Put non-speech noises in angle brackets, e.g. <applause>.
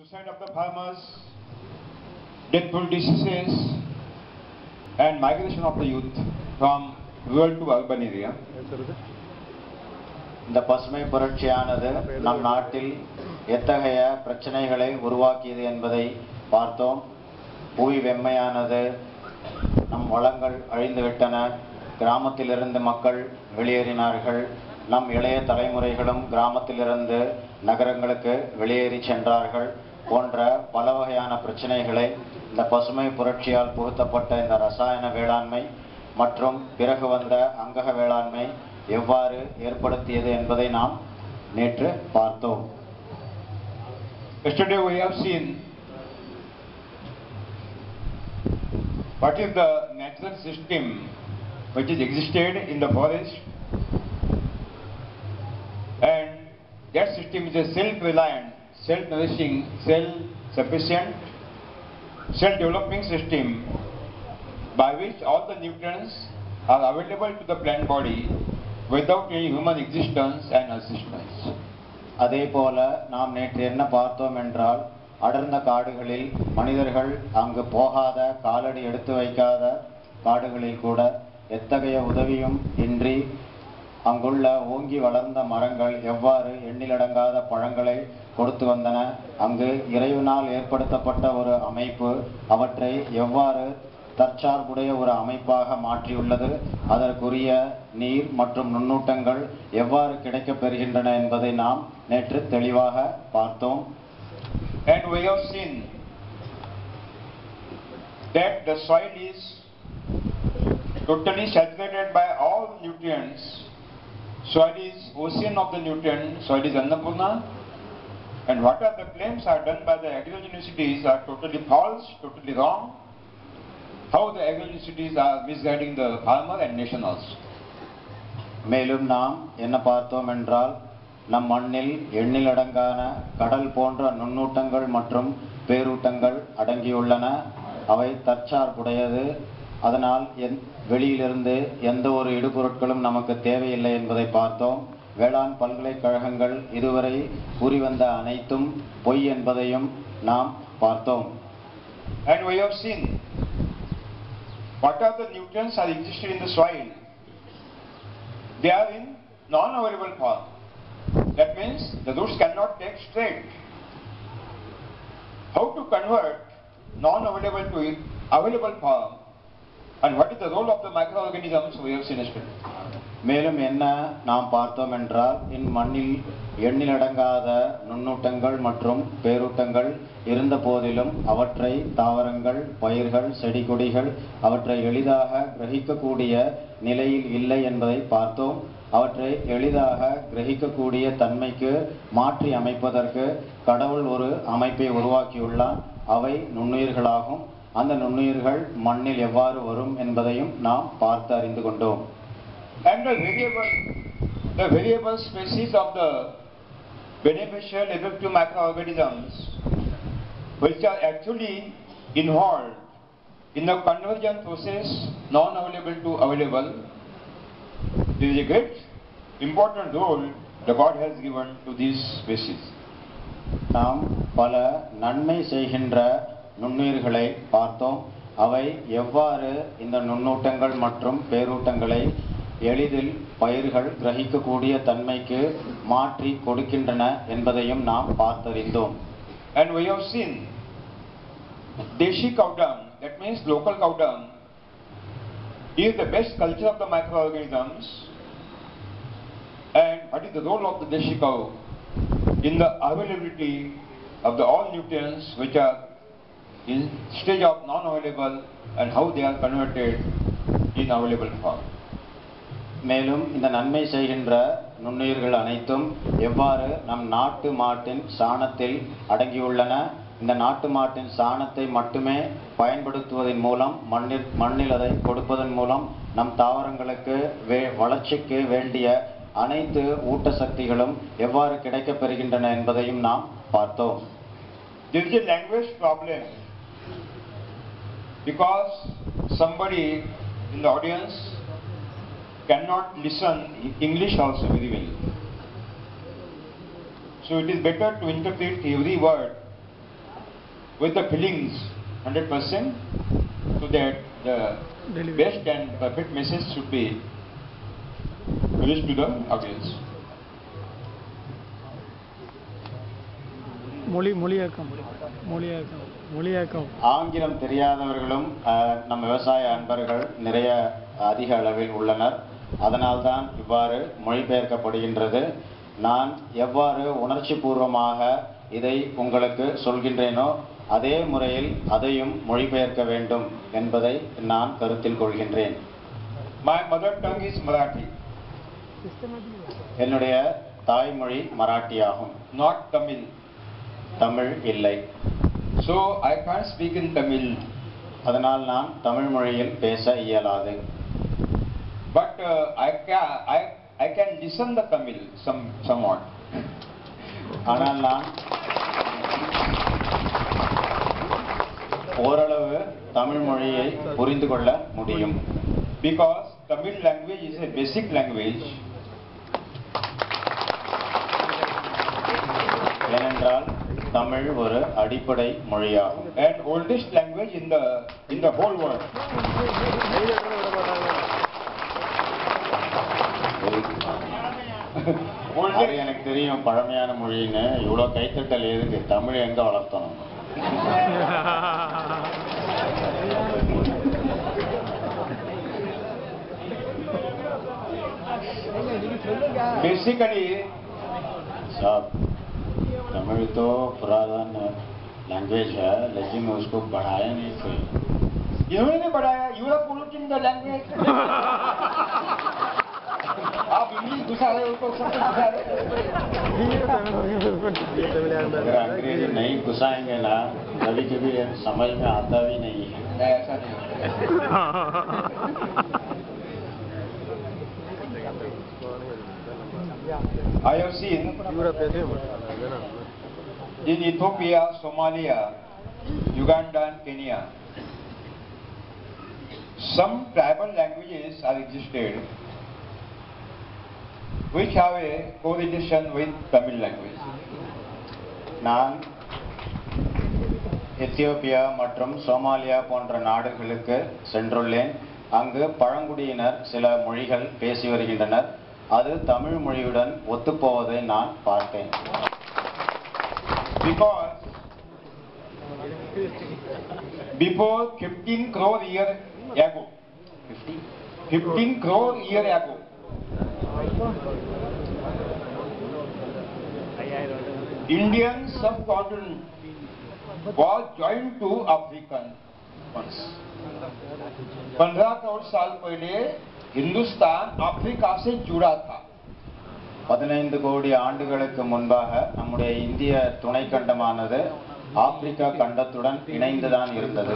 suicide of the farmers, deathful diseases, and migration of the youth from rural to urban area. இந்த பசுமை புரட்சியானது நம் நாட்டில் எத்தகைய பிரச்சனைகளை உருவாக்கியது என்பதை பார்த்தோம் புவி வெம்மையானது நம் வளங்கள் அழிந்துவிட்டன கிராமத்திலிருந்து மக்கள் வெளியேறினார்கள் நம் இளைய தலைமுறைகளும் கிராமத்திலிருந்து நகரங்களுக்கு வெளியேறி சென்றார்கள் போன்ற பல வகையான பிரச்சனைகளை இந்த பசுமை புரட்சியால் புகுத்தப்பட்ட இந்த ரசாயன வேளாண்மை மற்றும் பிறகு வந்த அங்கக வேளாண்மை எவ்வாறு ஏற்படுத்தியது என்பதை நாம் நேற்று பார்த்தோம் Yesterday we have seen what is the natural system which is existed in the forest and that system is a self-reliant, self-nourishing, self-sufficient, self-developing system by which all the nutrients are available to the plant body without any human existence and assistance. அதே போல நாம் நேற்று என்ன பார்த்தோம் என்றால் அடர்ந்த காடுகளில் மனிதர்கள் அங்கு போகாத காலடி எடுத்து வைக்காத காடுகளில் கூட எத்தகைய உதவியும் இன்றி அங்குள்ள ஓங்கி வளர்ந்த மரங்கள் எவ்வாறு எண்ணிலடங்காத பழங்களை கொடுத்து வந்தன? அங்கு இறைவனால் ஏற்படுத்தப்பட்ட ஒரு அமைப்பு அவற்றை எவ்வாறு தற்சார்புடைய ஒரு அமைப்பாக மாற்றியுள்ளது? அதற்குரிய நீர் மற்றும் நுண்ணூட்டங்கள் எவ்வாறு கிடைக்கப் பெறுகின்றன என்பதை நாம் நேற்று தெளிவாக பார்த்தோம். And we have seen that the soil is totally saturated by all nutrients. Soil is ocean of the nutrients, soil is Annapurna. And what are the claims are done by the agro universities are totally false, totally wrong. How the agro universities are misguiding the farmer and nation also. மேலும் நாம் என்ன பார்த்தோம் என்றால் நம் மண்ணில் எண்ணிலடங்கான கடல் போன்ற நுண்ணூட்டங்கள் மற்றும் பேரூட்டங்கள் அடங்கியுள்ளன அவை தற்சார்புடையது அதனால் எந் வெளியிலிருந்து எந்த ஒரு இடுபொருட்களும் நமக்கு தேவையில்லை என்பதை பார்த்தோம் வேளாண் பல்கலைக்கழகங்கள் இதுவரை கூறி வந்த அனைத்தும் பொய் என்பதையும் நாம் பார்த்தோம் And we have seen what are the nutrients are existed in the soil. They are in non-available form. That means the roots cannot take straight. How to convert non-available to available form and what is the role of the microorganisms we have seen yesterday. மேலும் என்ன நாம் பார்த்தோம் என்றால் இம்மண்ணில் எண்ணிலடங்காத நுண்ணூட்டங்கள் மற்றும் பேரூட்டங்கள் இருந்த போதிலும் அவற்றை தாவரங்கள் பயிர்கள் செடி கொடிகள் அவற்றை எளிதாக கிரகிக்கக்கூடிய நிலையில் இல்லை என்பதை பார்த்தோம். அவற்றை எளிதாக கிரகிக்கக்கூடிய தன்மைக்கு மாற்றி அமைப்பதற்கு கடவுள் ஒரு அமைப்பை உருவாக்கியுள்ளார். அவை நுண்ணுயிர்களாகும். அந்த நுண்ணுயிர்கள் மண்ணில் எவ்வாறு வரும் என்பதையும் நாம் பார்த்து அறிந்து கொண்டோம் And the variable, the variable species of the beneficial effective microorganisms which are actually involved in the conversion process non-available to available. There is a great important role the God has given to these species. நாம் பல நன்மை செய்கின்ற நுண்ணுயிர்களை பார்த்தோம் அவை எவ்வாறு இந்த நுண்ணூட்டங்கள் மற்றும் பேரூட்டங்களை எளிதில் பயிர்கள் கிரகிக்கக்கூடிய தன்மைக்கு மாற்றி கொடுக்கின்றன என்பதையும் நாம் பார்த்தறிந்தோம் And we have seen Deshi cow dung, that means local cow dung, is the best culture of the microorganisms. And what is the role of the Deshi cow in the availability of the all nutrients which are in stage of non-available and how they are converted in available form. மேலும் இந்த நன்மை செய்கின்ற நுண்ணுயிர்கள் அனைத்தும் எவ்வாறு நம் நாட்டு மாட்டின் சாணத்தில் அடங்கியுள்ளன? இந்த நாட்டு மாட்டின் சாணத்தை மட்டுமே பயன்படுத்துவதன் மூலம் மண்ணில் மண்ணில் அதை கொடுப்பதன் மூலம் நம் தாவரங்களுக்கு வே வளர்ச்சிக்கு வேண்டிய அனைத்து ஊட்டசக்திகளும் எவ்வாறு கிடைக்கப் பெறுகின்றன என்பதையும் நாம் பார்த்தோம். There is a language problem. Because somebody in the audience cannot listen English also very well. So it is better to interpret every word with the feelings 100% so that the Delivery. best and perfect message should be reached to the audience. மொழி மொழியாக்கம். மொழியாக்கம். மொழியாக்கம். ஆங்கிலம் தெரியாதவர்களும் அஹ், நம் விவசாய அன்பர்கள் நிறைய அதிக அளவில் உள்ளனர். அதனால்தான் இவ்வாறு மொழிபெயர்க்கப்படுகின்றது நான் எவ்வாறு உணர்ச்சி பூர்வமாக இதை உங்களுக்கு சொல்கின்றேனோ அதே முறையில் அதையும் மொழிபெயர்க்க வேண்டும் என்பதை நான் கருத்தில் கொள்கின்றேன். My mother tongue is Marathi, என்னுடைய தாய்மொழி மராட்டியாகும். Not Tamil. தமிழ் இல்லை so I can't speak in Tamil அதனால் நான் தமிழ் மொழியில் பேச இயலாது but I K I I can listen the Tamil some somewhat ஆனால் நான் ஓரளவு தமிழ் மொழியை புரிந்து கொள்ள முடியும் because Tamil language is a basic language Tamil ஒரு அடிப்படை மொழியாகும். And oldest language in இந்த in the எனக்கு தெரியும் பழமையான மொழின்னு? இவ்வளோ கைத்தட்டல் எதுக்கு? தமிழ் எங்க வளர்த்தணும்? <laughs> பேசிக்கலி சாப்பிட்டு तमिल तो पुरातन लैंग्वेज है लेकिन उसको बढ़ाया नहीं कोई। इन्होंने नहीं पढ़ाया you are polluting the language आप इंग्लिश घुसा रहे हो सब कुछ घुसा रहे अगर अंग्रेज़ी नहीं घुसाएँगे ना कभी कभी समझ में आता भी नहीं है। ऐसा नहीं <laughs> I have seen in Ethiopia, Somalia, Uganda and Kenya, some tribal languages are existed which have a correlation with Tamil language. நான் எத்தியோப்பியா மற்றும் சோமாலியா போன்ற நாடுகளுக்கு சென்றுள்ளேன் அங்கு பழங்குடியினர் சில மொழிகள் பேசி வருகின்றனர் அது தமிழ் மொழியுடன் ஒத்துப்போவதை நான் பார்த்தேன் Because before 15 crore year ago, 15 crore year ago, Indian subcontinent was joined to African once. 15 crore साल पहले இந்துஸ்தான் ஆப்பிரிக்கா சே ஜுடா தா பதினைந்து கோடி ஆண்டுகளுக்கு முன்பாக நம்முடைய இந்திய துணை கண்டமானது ஆப்பிரிக்கா கண்டத்துடன் இணைந்துதான் இருந்தது.